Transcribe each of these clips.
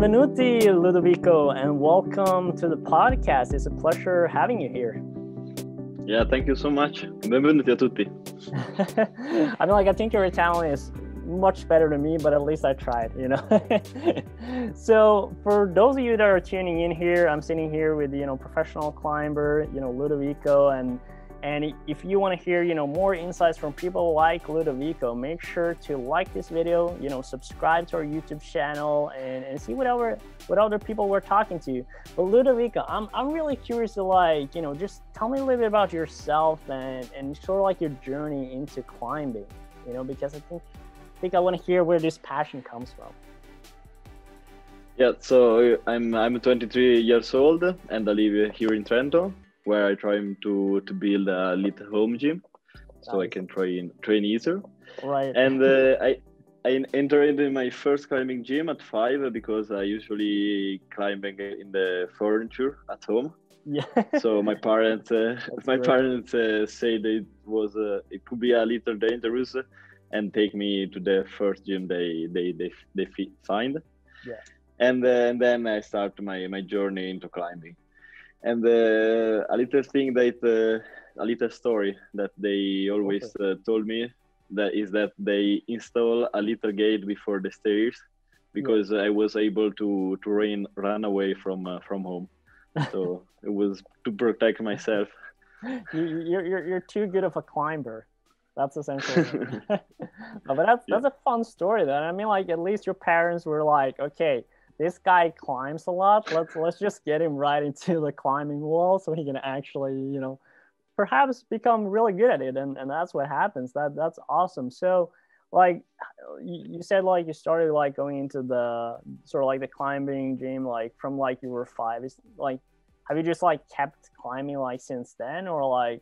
Benvenuti, Ludovico, and welcome to the podcast. It's a pleasure having you here. Yeah, thank you so much. Benvenuti a tutti. I mean, like, I think your Italian is much better than me, but at least I tried, you know. so, for those of you that are tuning in here, I'm sitting here with you know professional climber, you know Ludovico, and and if you want to hear, you know, more insights from people like Ludovico, make sure to like this video, you know, subscribe to our YouTube channel and, and see whatever what other people we're talking to. But Ludovico, I'm, I'm really curious to like, you know, just tell me a little bit about yourself and, and sort of like your journey into climbing, you know, because I think I think I want to hear where this passion comes from. Yeah, so I'm I'm 23 years old and I live here in Trento where I try to to build a little home gym, so nice. I can train train easier. Right. And uh, I I entered in my first climbing gym at five because I usually climbing in the furniture at home. Yeah. so my parents uh, my great. parents uh, say that it was uh, it could be a little dangerous and take me to the first gym they they they they find. Yeah. And, uh, and then I start my my journey into climbing and uh, a little thing that uh, a little story that they always okay. uh, told me that is that they install a little gate before the stairs because yeah. I was able to to run run away from uh, from home. So it was to protect myself. You're, you're you're too good of a climber. That's essentially. but that's that's a fun story. Then I mean, like at least your parents were like, okay, this guy climbs a lot. Let's let's just get him right into the climbing wall so he can actually, you know, perhaps become really good at it. And, and that's what happens. That that's awesome. So like you said like you started like going into the sort of like the climbing gym like from like you were five. Is like have you just like kept climbing like since then or like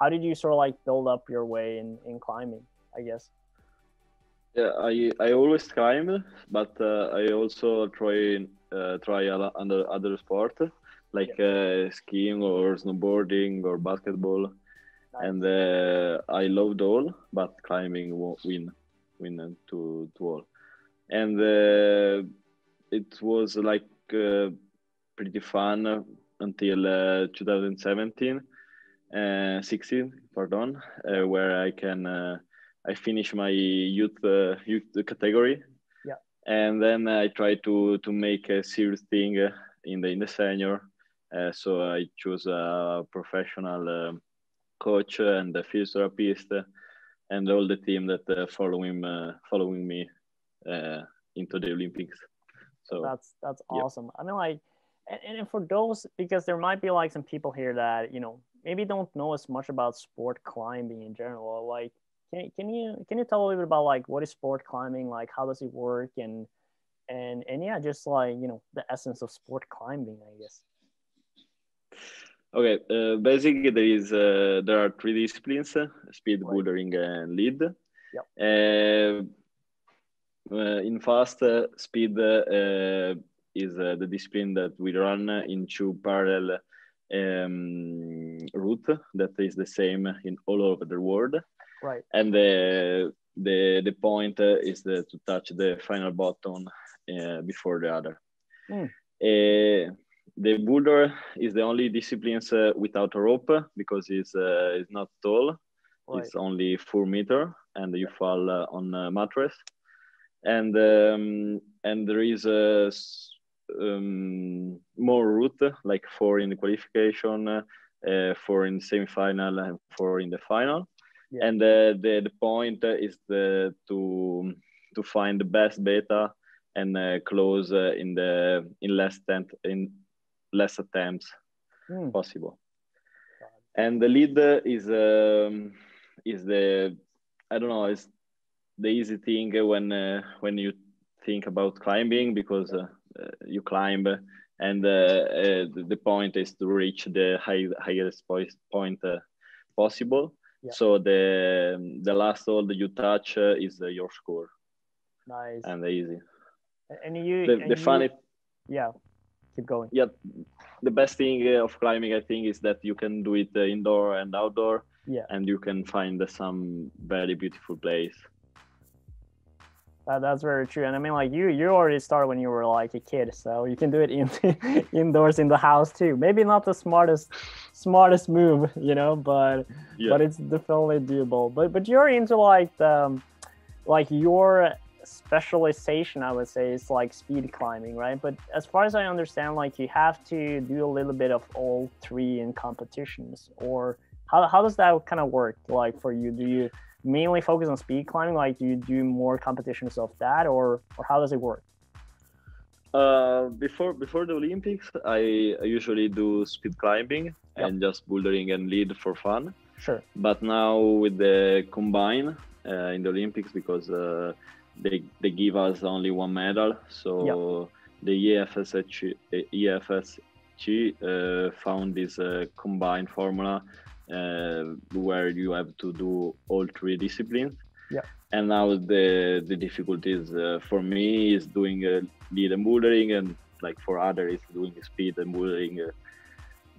how did you sort of like build up your way in, in climbing, I guess? Yeah, I I always climb, but uh, I also try uh, try other other sport like yeah. uh, skiing or snowboarding or basketball, nice. and uh, I loved all, but climbing win win to to all, and uh, it was like uh, pretty fun until 2017, 16, pardon, where I can I finished my youth uh, youth category. Yeah. And then I tried to to make a serious thing uh, in the in the senior. Uh, so I chose a professional um, coach and a physiotherapist and all the team that uh, following uh, following me uh, into the Olympics. So that's that's awesome. Yeah. I mean, like, and, and for those because there might be like some people here that you know maybe don't know as much about sport climbing in general. Like, can, can you can you tell a little bit about like what is sport climbing? Like how does it work? And and and yeah just like you know the essence of sport climbing i guess. Okay uh, basically there is uh, there are three disciplines uh, speed right. bouldering and lead. Yep. Uh, uh, in fast uh, speed is the discipline that we run in two parallel um, route that is the same in all over the world Right. And the the the point uh, is the, to touch the final button uh, before the other. Mm. Uh, the boulder is the only disciplines uh, without a rope because it's uh, it's not tall. Right. It's only four meter, and you fall uh, on a mattress. And um, and there is a um, more route, like four in the qualification, four in the semi-final, and four in the final yeah. and the, the the point is the to to find the best beta and uh, close uh, in the in less tent in less attempts mm. possible and the lead is um, is the i don't know is the easy thing when uh, when you think about climbing because uh, uh, you climb and uh, the point is to reach the high, highest point possible yeah. So the the last hole that you touch uh, is uh, your score. Nice. And easy. And you. The, and the you, funny. Yeah. Keep going. Yeah, the best thing uh, of climbing, I think, is that you can do it uh, indoor and outdoor. Yeah. And you can find some very beautiful place. That, that's very true. And I mean, like you, you already started when you were like a kid, so you can do it in indoors in the house too. Maybe not the smartest, smartest move, you know, but yeah. but it's definitely doable. But but you're into like the, um, like your specialization, I would say, is like speed climbing, right? But as far as I understand, like you have to do a little bit of all three in competitions, or how how does that kind of work? Like for you, do you mainly focus on speed climbing? Like, do you do more competitions of that, or or how does it work? Uh, before before the Olympics, I, I usually do speed climbing yep. and just bouldering and lead for fun. Sure. But now with the combine uh, in the Olympics, because uh, they they give us only one medal, so yep. the IFSC IFSC uh, found this uh, combined formula where you have to do all three disciplines. Yeah. And now the the difficulties uh, for me is doing uh, lead and bouldering, and like for others, doing speed and bouldering. Uh,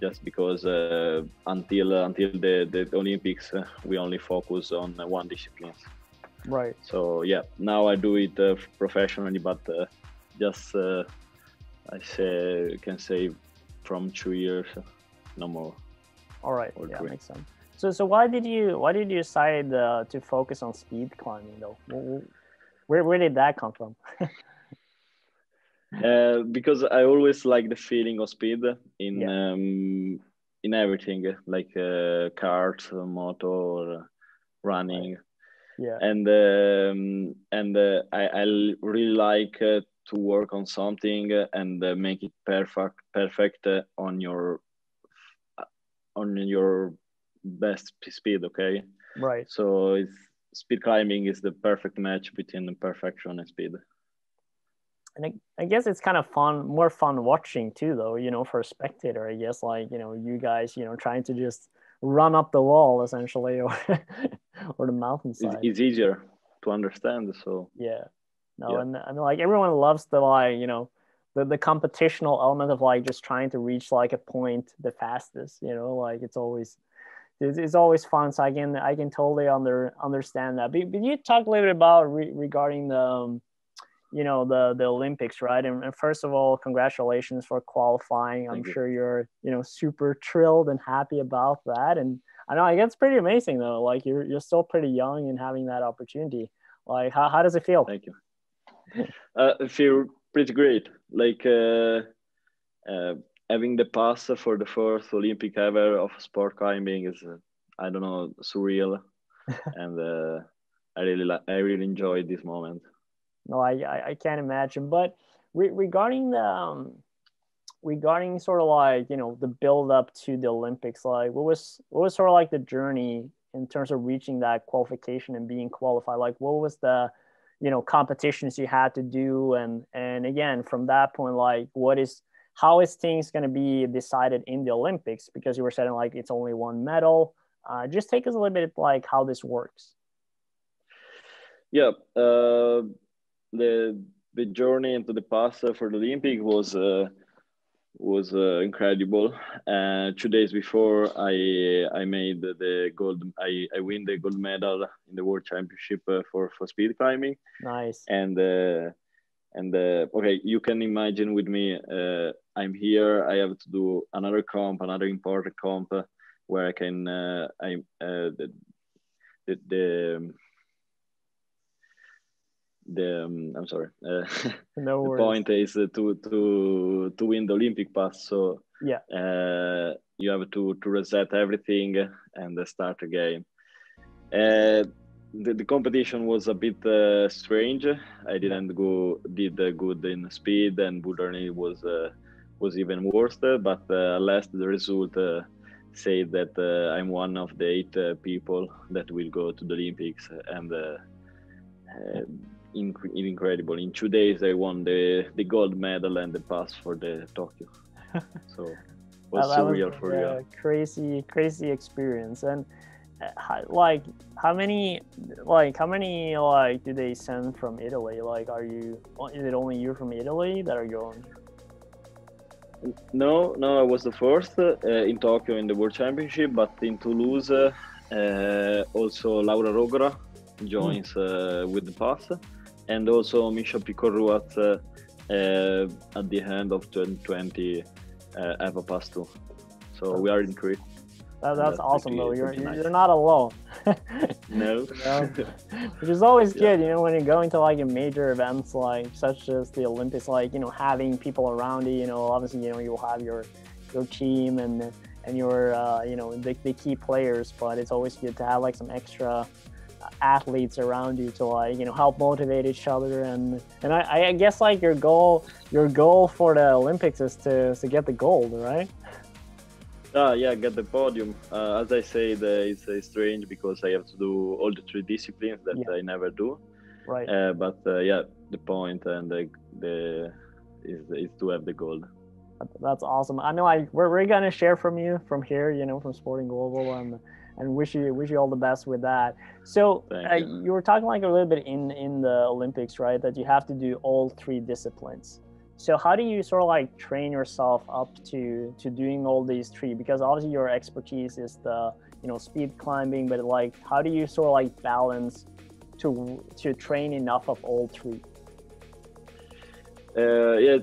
just because uh, until until the, the Olympics, uh, we only focus on one discipline. Right. So yeah, now I do it professionally, but just I say can say from two years, no more. All right. Or yeah, makes sense. So, so why did you why did you decide uh, to focus on speed climbing though? Where where did that come from? uh, because I always like the feeling of speed in yeah. um, in everything, like uh, cars, motor, running. Right. Yeah. And um, and uh, I I really like uh, to work on something and uh, make it perfect perfect on your on your best speed okay? Right. So it's speed climbing is the perfect match between the perfection and speed. And I, I, guess it's kind of fun more fun watching too though you know for a spectator i guess like you know you guys you know trying to just run up the wall essentially or or the mountainside. It's, it's easier to understand so. Yeah. No yeah. and i mean like everyone loves the like you know the, the competitional element of like just trying to reach like a point the fastest you know like it's always it's, it's always fun. So i can i can totally under understand that. But, but you talk a little bit about re- regarding the um, you know the the olympics right? And, and, first of all congratulations for qualifying. I'm Thank sure you. are you know super thrilled and happy about that. And i know like, it's pretty amazing though. Like you're, you're still pretty young and having that opportunity. Like how, how does it feel? Thank you. Uh, I feel pretty great. Like uh, uh, having the pass for the first Olympic ever of sport climbing is, uh, I don't know, surreal, and uh, I really like, I really enjoyed this moment. No, I I, I can't imagine. But re- regarding the um, regarding sort of like you know the build up to the Olympics, like what was what was sort of like the journey in terms of reaching that qualification and being qualified? Like what was the you know competitions you had to do. And and again from that point like what is how is things going to be decided in the olympics? Because you were saying like it's only one medal. Uh, just take us a little bit like how this works. Yeah uh, the the journey into the past for the olympic was uh, was uh, incredible. Uh, two days before, I I made the gold. I, I win the gold medal in the world championship uh, for for speed climbing. Nice. And uh, and uh, okay, you can imagine with me. Uh, I'm here. I have to do another comp, another important comp, where I can. I the the, the the um, I'm sorry. Uh, no the point is to to to win the Olympic pass. So yeah, uh, you have to to reset everything and start again. Uh, the, the competition was a bit uh, strange. I didn't go did good in speed, and bouldering was uh, was even worse. But uh, last the result uh, said that uh, I'm one of the eight uh, people that will go to the Olympics, and inc- incredible. In two days, I won the the gold medal and the pass for the Tokyo. So it was surreal was, for yeah, real. Crazy, crazy experience. And uh, like, how many, like, how many, like, do they send from Italy? Like, are you? Is it only you from Italy that are going? No, no, I was the first uh, in Tokyo in the World Championship, but in Toulouse, uh, also Laura Rogora joins mm. with the pass and also Misha Piccolruaz uh, uh, at the end of 2020 uh, have a pass too. So we are in three. That, that's, awesome though. You're, nice. you're not alone. no. you know? Which is always yeah. good, you know, when you're going to like a major events like such as the Olympics, like, you know, having people around you, you know, obviously, you know, you will have your your team and and your uh, you know the, the key players, but it's always good to have like some extra athletes around you to like you know help motivate each other and and I, I guess like your goal your goal for the Olympics is to to get the gold, right? Ah, yeah, get the podium. Uh, as I said, uh, it's uh, strange because I have to do all the three disciplines that yeah. I never do. Right. Uh, but uh, yeah, the point and the, the is is to have the gold. That's awesome. I know I we're, we're gonna share from you from here, you know, from SportIn Global, and and wish you wish you all the best with that. So uh, you. you were talking like a little bit in in the Olympics, right? That you have to do all three disciplines. So how do you sort of like train yourself up to to doing all these three? Because obviously your expertise is the you know speed climbing, but like how do you sort of like balance to to train enough of all three? Uh, yeah,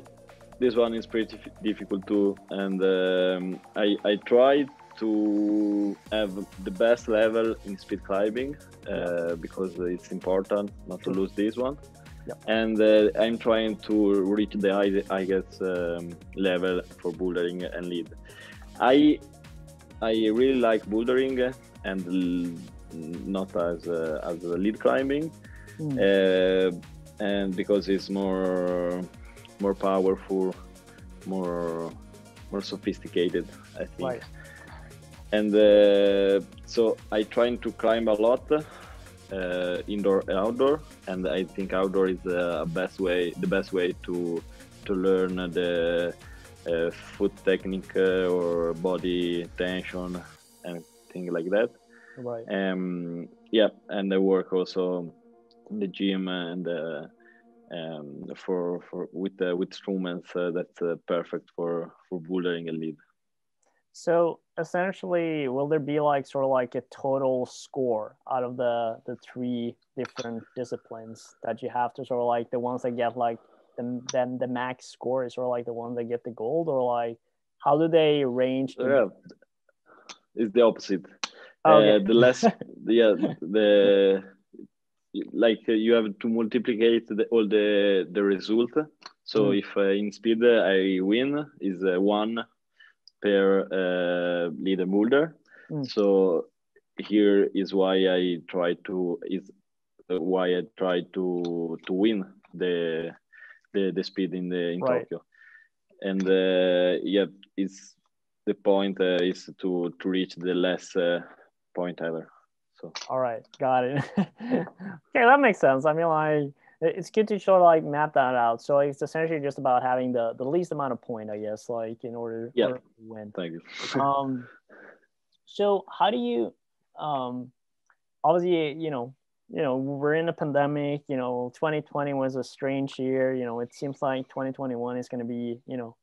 this one is pretty difficult too, and um, I I tried to have the best level in speed climbing uh, because it's important not to lose this one. Yep. And uh, I'm trying to reach the highest um, level for bouldering and lead. I I really like bouldering and not as uh, as lead climbing, mm. and because it's more more powerful, more more sophisticated. I think. Right. And uh, so I trying to climb a lot, uh, indoor and outdoor, and I think outdoor is the uh, best way, the best way to to learn the uh, foot technique uh, or body tension and things like that. Right. Um, yeah, and I work also in the gym and uh, um, for for with uh, with instruments uh, that's uh, perfect for for bouldering and lead. So essentially, will there be like sort of like a total score out of the the three different disciplines that you have to sort of like the ones that get like the then the max score is sort of like the ones that get the gold or like how do they range? Yeah, it's the opposite. Oh, okay. uh, the less, yeah, the like uh, you have to multiply the, all the the result. So mm. if uh, in speed uh, I win is uh, one uh, leader Mulder. Mm. So here is why I try to is why I try to to win the the, the speed in the in right. Tokyo. And uh, yeah, it's the point uh, is to to reach the less uh, point ever. So all right, got it. okay, that makes sense. I mean, like it's good to sort of like map that out. So it's essentially just about having the the least amount of point, I guess, like in order, yeah. to win. Thank you. um, so how do you, um, obviously, you know, you know, we're in a pandemic. You know, 2020 was a strange year. You know, it seems like 2021 is going to be, you know,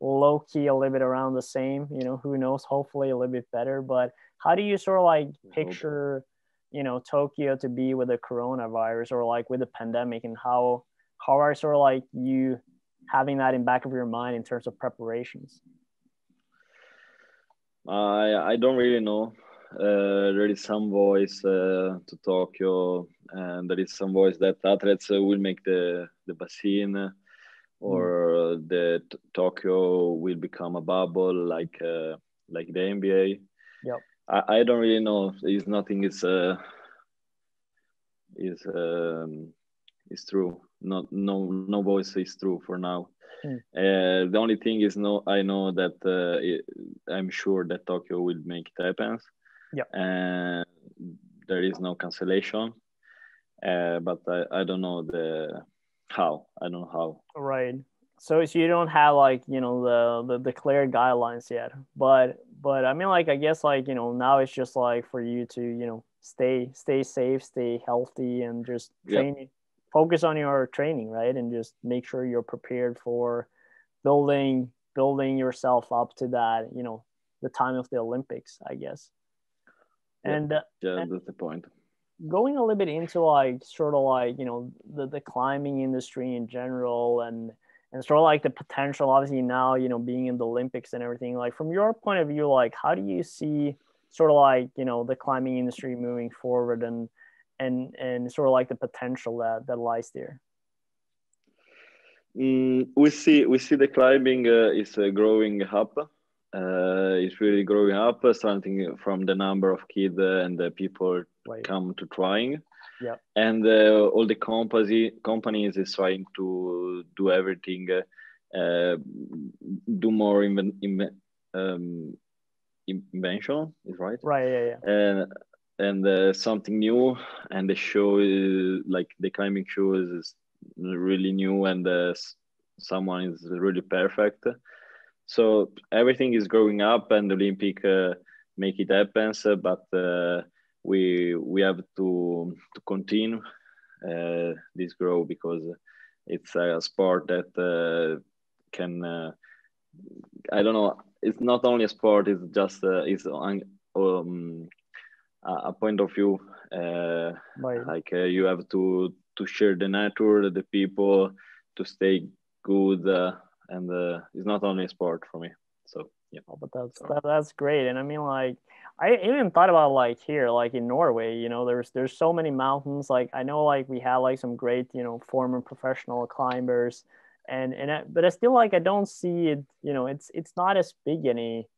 low key a little bit around the same. You know, who knows? Hopefully, a little bit better. But how do you sort of like picture? You know Tokyo to be with the coronavirus or like with the pandemic and how how are sort of like you having that in back of your mind in terms of preparations? I I don't really know. Uh, there is some voice uh, to Tokyo, and there is some voice that athletes uh, will make the the basin, or mm. that Tokyo will become a bubble like uh, like the NBA. Yep. I, I don't really know. Is nothing is uh, is um, is true. Not no no voice is true for now. Mm. Uh, the only thing is no. I know that uh, it, I'm sure that Tokyo will make it happen. Yeah. And there is no cancellation. Uh, but I, I don't know the how. I don't know how. Right. So, so you don't have like you know the, the the clear guidelines yet, but but I mean, like, I guess, like, you know, now it's just like for you to, you know, stay, stay safe, stay healthy, and just train, yep. focus on your training, right? And just make sure you're prepared for building, building yourself up to that, you know, the time of the Olympics, I guess. Yeah. And uh, yeah, and, that's the point. going a little bit into like sort of like you know the, the climbing industry in general and and sort of like the potential obviously now you know being in the olympics and everything like from your point of view like how do you see sort of like you know the climbing industry moving forward and and and sort of like the potential that that lies there? Mm, we see we see the climbing uh, is uh, growing up. Uh, it's really growing up starting from the number of kids and the people come to trying yeah. And uh, all the company companies is trying to do everything uh, do more in, in, um, invention is right? Right yeah yeah. And and uh, something new and the show is like the climbing show is really new and uh, someone is really perfect. So everything is growing up and olympic uh, make it happen but uh, we we have to to continue uh, this grow because it's a sport that uh, can i don't know it's not only a sport it's just it's um, a point of view uh, right. like uh, you have to to share the nature the people to stay good uh, and uh, it's not only a sport for me so yeah oh, but that's that, that's great and i mean like i even thought about like here like in norway you know there's there's so many mountains like i know like we have like some great you know former professional climbers and and I, but i still like i don't see it you know it's it's not as big any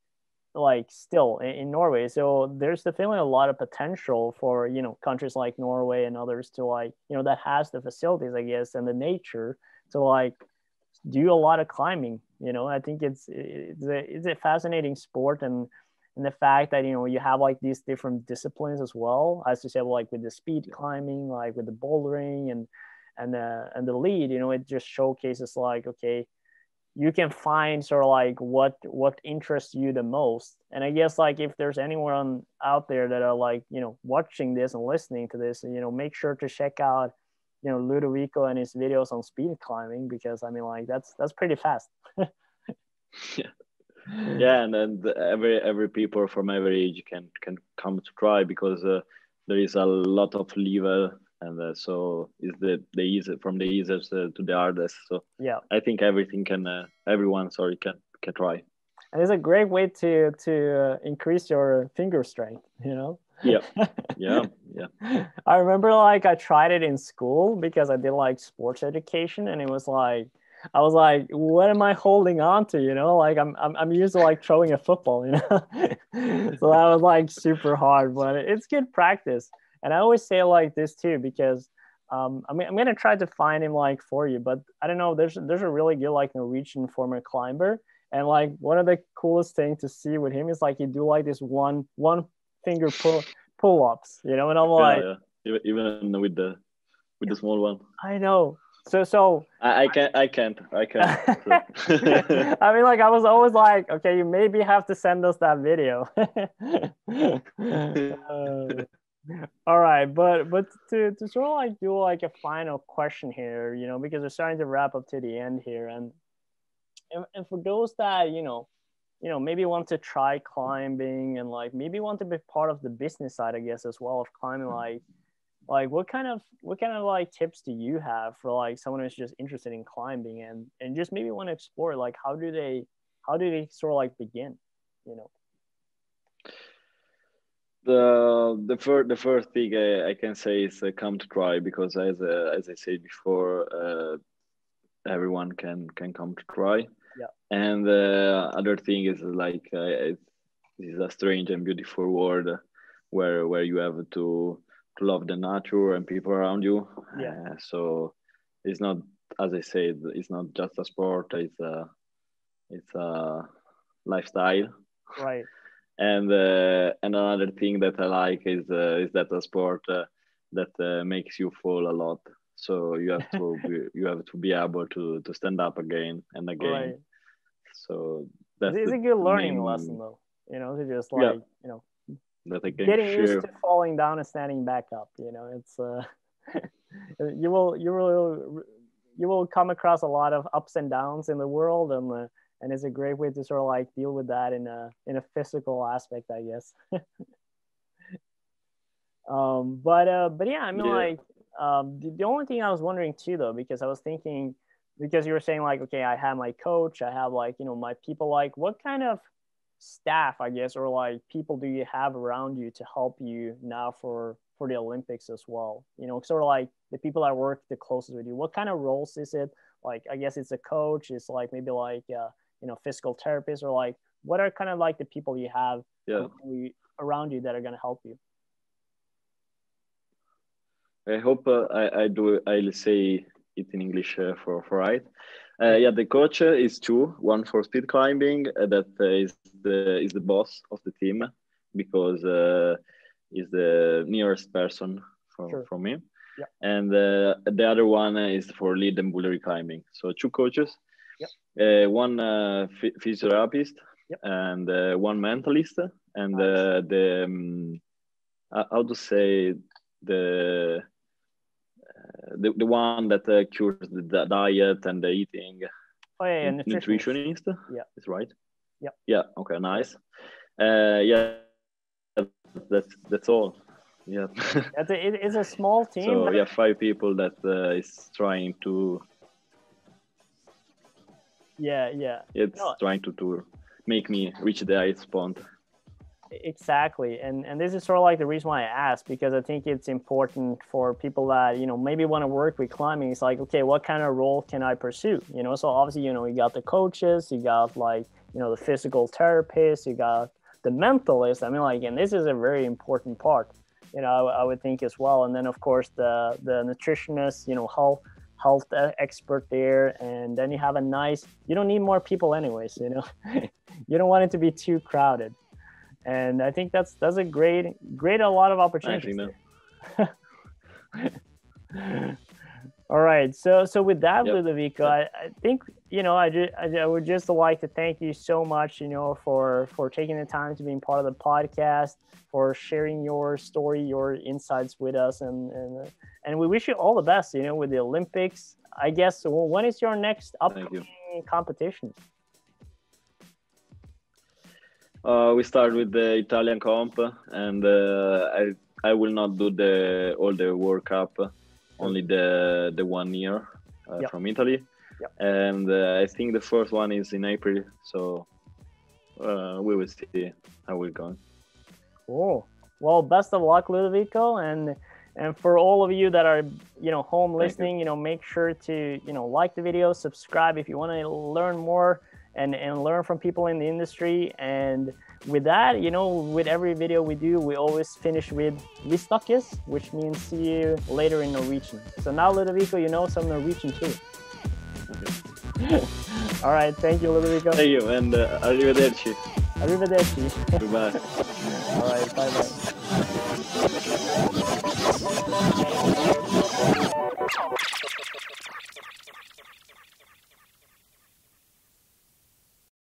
like still in, in, Norway. So there's definitely a lot of potential for you know countries like Norway and others to like you know that has the facilities, I guess, and the nature to like do a lot of climbing. You know, I think it's it's a it's a fascinating sport and and the fact that you know you have like these different disciplines as well as you said like with the speed climbing like with the bouldering and and the and the lead you know it just showcases like okay you can find sort of like what what interests you the most. And i guess like if there's anyone out there that are like you know watching this and listening to this you know make sure to check out you know ludovico and his videos on speed climbing because i mean like that's that's pretty fast yeah. Yeah and then every every people from every age can can come to try because uh, there is a lot of level and uh, so is the the easy from the easiest uh, to the hardest. So yeah. I think everything can uh, everyone sorry can can try. And it's a great way to to uh, increase your finger strength you know? Yeah. Yeah yeah. I remember like i tried it in school because i did like sports education and it was like I was like, what am I holding on to? You know, like I'm, I'm, I'm used to like throwing a football, you know? so that was like super hard, but it's good practice. And I always say like this too because um, I mean, I'm gonna try to find him like for you, but I don't know. There's there's a really good like Norwegian former climber, and like one of the coolest things to see with him is like he do like this one one finger pull pull ups, you know. And I'm like, yeah, yeah. even with the with the small one. I know. So so I, I can't I can't I can't. I mean, like I was always like, okay, you maybe have to send us that video. uh, all right but but to, to sort of like do like a final question here you know because we're starting to wrap up to the end here and and, and for those that you know you know maybe want to try climbing and like maybe want to be part of the business side i guess as well of climbing like like what kind of what kind of like tips do you have for like someone who's just interested in climbing and and just maybe want to explore like how do they how do they sort of like begin you know the the first the first thing I, I can say is uh, come to try because as uh, as I said before, uh, everyone can can come to try. Yeah. And the uh, other thing is like uh, it's, it's a strange and beautiful world where where you have to to love the nature and people around you. Yeah. Uh, so it's not as I said, it's not just a sport. It's a it's a lifestyle. Right and uh, and another thing that I like is uh, is that a sport uh, that uh, makes you fall a lot. So you have to be, you have to be able to to stand up again and again. Right. So that's it's a good learning main... lesson though. You know, to just like yeah. you know that I can getting used to falling down and standing back up. You know, it's uh, you will you will you will come across a lot of ups and downs in the world and. Uh, and it's a great way to sort of like deal with that in a in a physical aspect, I guess. Um, but uh, but yeah, I mean, Yeah. like um, the, the only thing I was wondering too, though, because I was thinking, because you were saying like, okay, I have my coach, I have like you know my people. Like, what kind of staff, I guess, or like people do you have around you to help you now for for the Olympics as well? You know, sort of like the people that work the closest with you. What kind of roles is it? Like, I guess it's a coach. It's like maybe like uh, you know physical therapist, or like what are kind of like the people you have Yeah. around you- that are going to help you? I hope uh, I, I do. I'll say it in English uh, for for right. Uh, yeah, the coach is two. One for speed climbing uh, that uh, is the is the boss of the team because uh, is the nearest person from Sure. from me. Yeah. And uh, the other one is for lead and bullery climbing. So two coaches. yeah. Uh, one uh, phy- physiotherapist Yep. and uh, one mentalist and Nice. uh, the um, how to say the the, the one that uh, cures the di- diet and the eating Oh yeah, yeah nutritionist. nutritionist Yeah. is right Yeah. yeah okay nice uh yeah that's that's all yeah It's a, it's a small team. so yeah five people that uh, is trying to yeah, yeah, it's No. trying to to make me reach the highest point exactly. And and this is sort of like the reason why I asked because I think it's important for people that you know maybe want to work with climbing. It's like, okay, what kind of role can I pursue? You know, so obviously, you know, you got the coaches, you got like you know the physical therapist, you got the mentalist. I mean, like, and this is a very important part. You know, I, I would think as well. And then of course the the nutritionist, you know, health health uh, expert there, and then you have a nice. You don't need more people, anyways. You know, you don't want it to be too crowded. And I think that's that's a great great a lot of opportunities. All right. So so with that, Yep. Ludovico, I, I think you know I, ju- I I would just like to thank you so much, you know, for for taking the time to being part of the podcast, for sharing your story, your insights with us, and and uh, and we wish you all the best, you know, with the Olympics. I guess well, when is your next upcoming you. competition? Uh, we start with the Italian comp, and uh, I I will not do the all the World Cup, only the the one year uh, Yep. from Italy, Yep. and uh, I think the first one is in April, so uh, we will see how we're going. Cool. Well, best of luck, Ludovico, and and for all of you that are you know home Thank you. listening, you know make sure to you know like the video, subscribe if you want to learn more and and learn from people in the industry. And with that, you know, with every video we do, we always finish with "Vi snakkes," which means see you later in Norwegian. So now, Ludovico, you know some Norwegian too. all right, thank you, Ludovico. Thank you, and uh, arrivederci. Arrivederci. Goodbye. all right, bye bye.